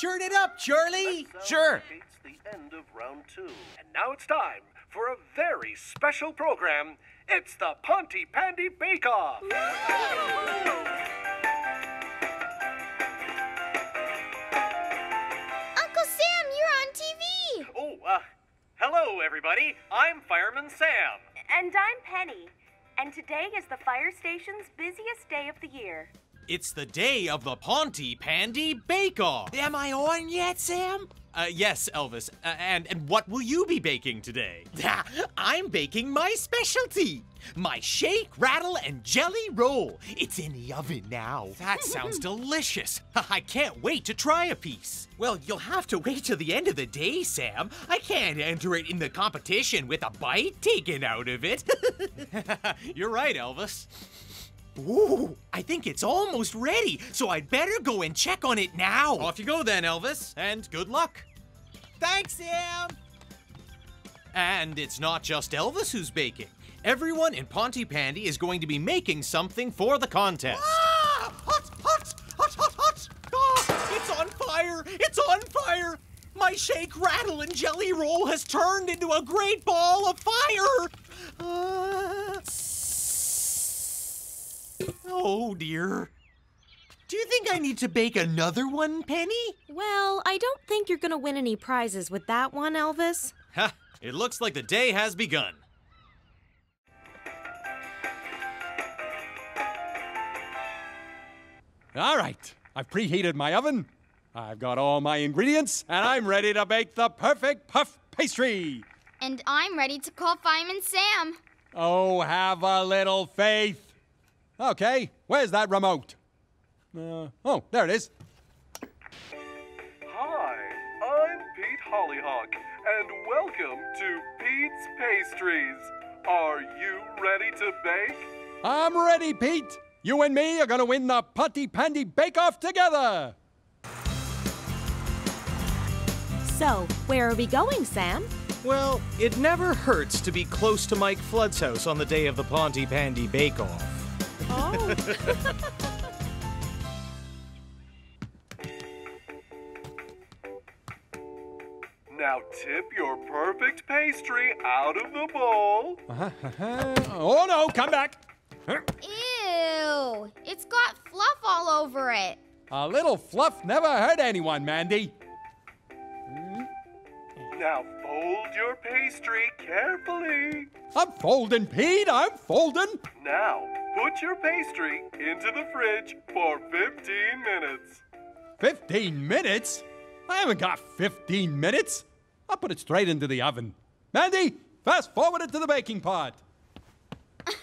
Turn it up, Charlie. Sure. It's the end of round two. And now it's time for a very special program. It's the Ponty Pandy Bake Off. Uncle Sam, you're on TV. Oh, uh, hello, everybody. I'm Fireman Sam. And I'm Penny. And today is the fire station's busiest day of the year. It's the day of the Ponty Pandy Bake Off. Am I on yet, Sam? Uh, yes, Elvis. Uh, and and what will you be baking today? I'm baking my specialty, my shake, rattle, and jelly roll. It's in the oven now. That sounds delicious. I can't wait to try a piece. Well, you'll have to wait till the end of the day, Sam. I can't enter it in the competition with a bite taken out of it. You're right, Elvis. Ooh, I think it's almost ready, so I'd better go and check on it now. Off you go then, Elvis, and good luck. Thanks, Sam. And it's not just Elvis who's baking. Everyone in Ponty Pandy is going to be making something for the contest. Ah! Hot, hot, hot, hot, hot! Ah, it's on fire! It's on fire! My shake, rattle, and jelly roll has turned into a great ball of fire! Ah. Oh dear. Do you think I need to bake another one, Penny? Well, I don't think you're gonna win any prizes with that one, Elvis. Ha! It looks like the day has begun. All right, I've preheated my oven. I've got all my ingredients, and I'm ready to bake the perfect puff pastry. And I'm ready to call Fireman Sam. Oh, have a little faith. Okay, where's that remote? Uh, oh, there it is. Hi, I'm Pete Hollyhock, and welcome to Pete's Pastries. Are you ready to bake? I'm ready, Pete. You and me are gonna win the Pontypandy Bake Off together. So, where are we going, Sam? Well, it never hurts to be close to Mike Flood's house on the day of the Ponty Pandy Bake Off. Oh. Now tip your perfect pastry out of the bowl. oh no, come back. Ew, it's got fluff all over it. A little fluff never hurt anyone, Mandy. Now fold your pastry carefully. I'm folding, Pete. I'm folding. Now put your pastry into the fridge for 15 minutes. 15 minutes? I haven't got 15 minutes. I'll put it straight into the oven. Mandy, fast forward it to the baking pot.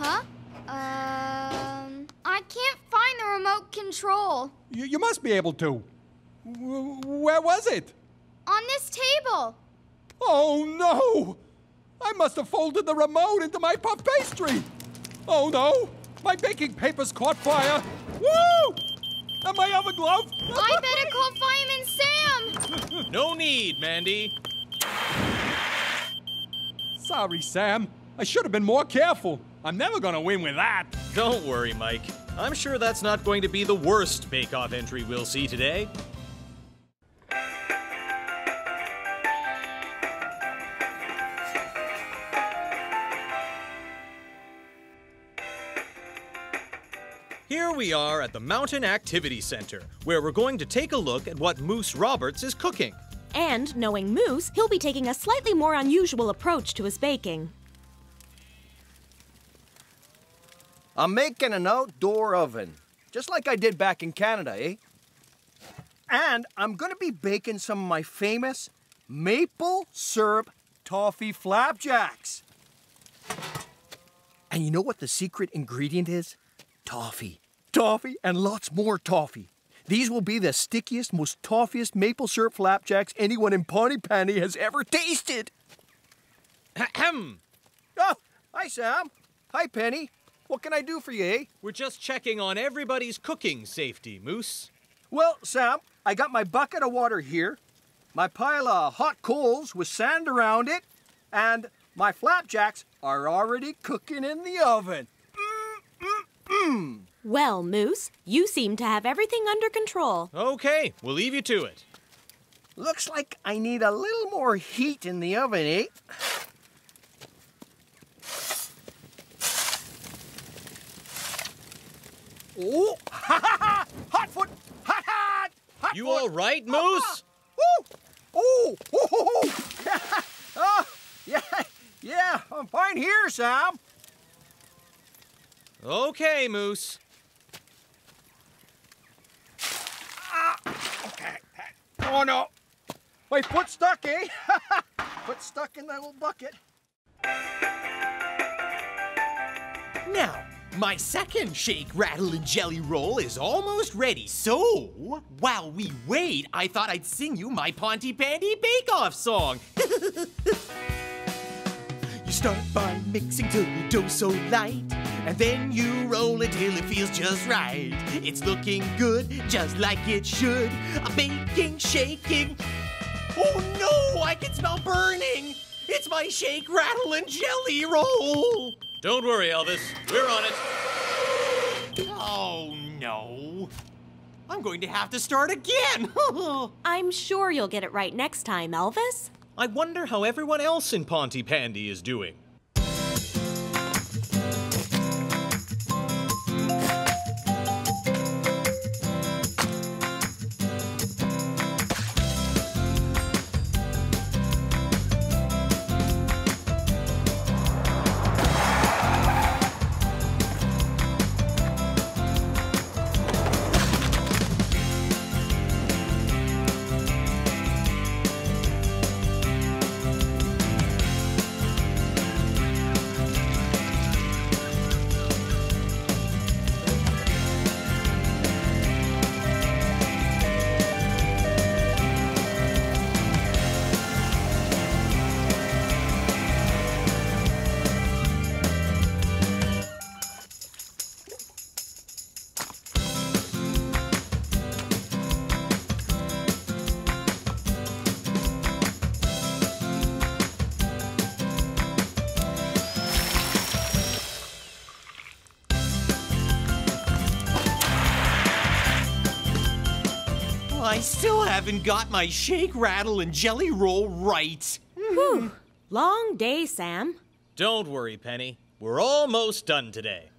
Huh? Um, I can't find the remote control. You, you must be able to. W- where was it? On this table. Oh no! I must have folded the remote into my puff pastry. Oh no! My baking paper's caught fire. Woo! And my oven glove. I better call Fireman Sam. No need, Mandy. Sorry, Sam. I should have been more careful. I'm never gonna win with that. Don't worry, Mike. I'm sure that's not going to be the worst Bake Off entry we'll see today. Here we are at the Mountain Activity Center, where we're going to take a look at what Moose Roberts is cooking. And knowing Moose, he'll be taking a slightly more unusual approach to his baking. I'm making an outdoor oven, just like I did back in Canada, eh? And I'm gonna be baking some of my famous maple syrup toffee flapjacks. And you know what the secret ingredient is? Toffee. Toffee and lots more toffee. These will be the stickiest, most toffiest maple syrup flapjacks anyone in Pontypandy has ever tasted. Ahem. Oh, hi, Sam. Hi, Penny. What can I do for you, eh? We're just checking on everybody's cooking safety, Moose. Well, Sam, I got my bucket of water here, my pile of hot coals with sand around it, and my flapjacks are already cooking in the oven. Mmm, mmm, mmm. Well, Moose, you seem to have everything under control. Okay, we'll leave you to it. Looks like I need a little more heat in the oven, eh? Oh, ha ha ha! Hot foot! Hot hot! Hot You foot! all right, Moose? Woo! Oh! Oh! oh, oh. oh! Yeah, yeah, I'm fine here, Sam. Okay, Moose. Oh no! My foot stuck, eh? foot stuck in that little bucket. Now, my second shake, rattle, and jelly roll is almost ready. So, while we wait, I thought I'd sing you my Ponty Pandy Bake Off song. you start by mixing till your dough's so light, and then you roll it till it feels just right. It's looking good, just like it should. I'm baking, shaking. Oh no, I can smell burning. It's my shake, rattle, and jelly roll. Don't worry, Elvis. We're on it. Oh no. I'm going to have to start again. I'm sure you'll get it right next time, Elvis. I wonder how everyone else in Pontypandy is doing. I still haven't got my shake, rattle, and jelly roll right. Whew. Long day, Sam. Don't worry, Penny. We're almost done today.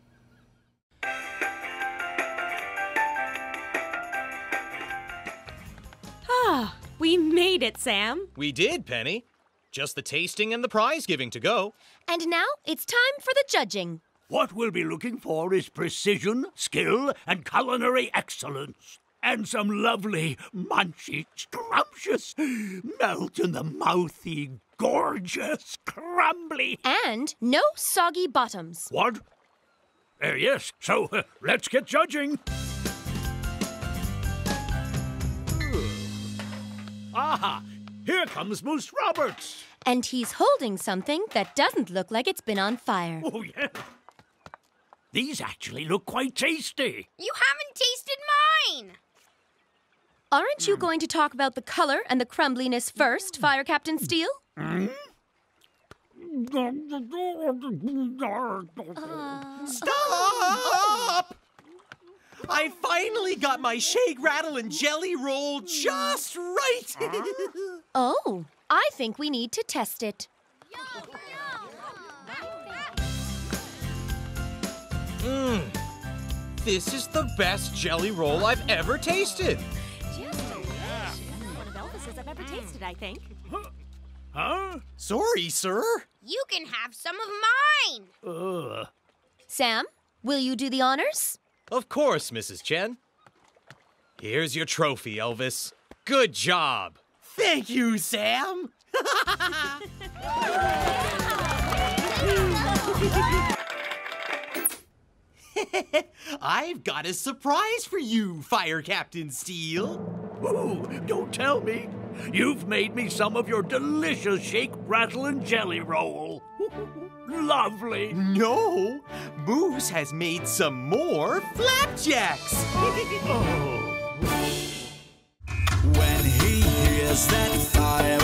Ah, we made it, Sam. We did, Penny. Just the tasting and the prize giving to go. And now it's time for the judging. What we'll be looking for is precision, skill, and culinary excellence. And some lovely, munchy, scrumptious, melt in the mouthy, gorgeous, crumbly. And no soggy bottoms. What? Uh, yes, so uh, let's get judging. Aha! Here comes Moose Roberts. And he's holding something that doesn't look like it's been on fire. Oh, yeah. These actually look quite tasty. You haven't tasted mine! Aren't you hmm. going to talk about the color and the crumbliness first, Fire Captain Steele? Hmm? Stop! I finally got my shake, rattle, and jelly roll just right. Oh, I think we need to test it. Mmm. This is the best jelly roll I've ever tasted. One of Elvis's I've tasted, I think. Huh? Sorry, sir. You can have some of mine! Ugh. Sam, will you do the honors? Of course, Mrs. Chen. Here's your trophy, Elvis. Good job. Thank you, Sam. I've got a surprise for you, Fire Captain Steele. Ooh, don't tell me. You've made me some of your delicious shake, rattle, and jelly roll. Lovely. No, Moose has made some more flapjacks. Oh. When he hears that fire